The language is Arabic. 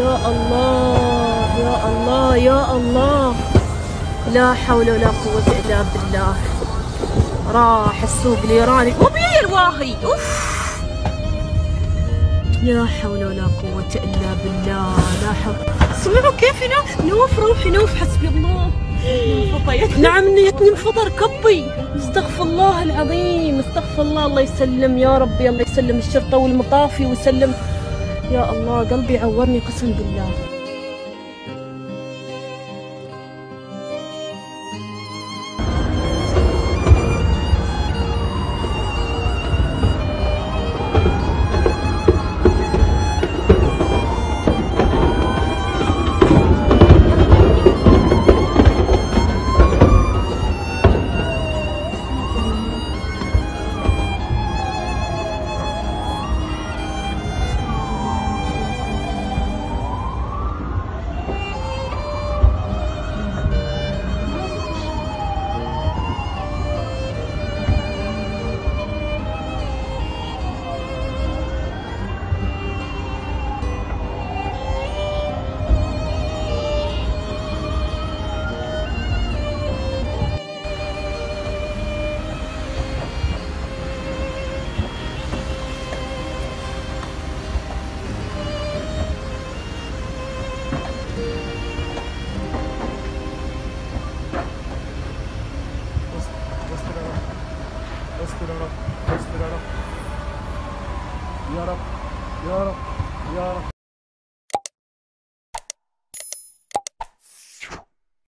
يا الله يا الله يا الله. لا حول ولا قوة إلا بالله. راح السوق الإيراني. وبي الواهي. أوف. لا حول ولا قوة إلا بالله. لا حول. سمعوا كيف نوف نوف روحي نوف حسبي الله. نعم نيتني انفطر كبي استغفر الله العظيم. استغفر الله. الله يسلم يا ربي. الله يسلم الشرطة والمطافي ويسلم يا الله قلبي عورني قسم بالله. اصبر يا رب اصبر يا رب. يا رب يا رب يا رب.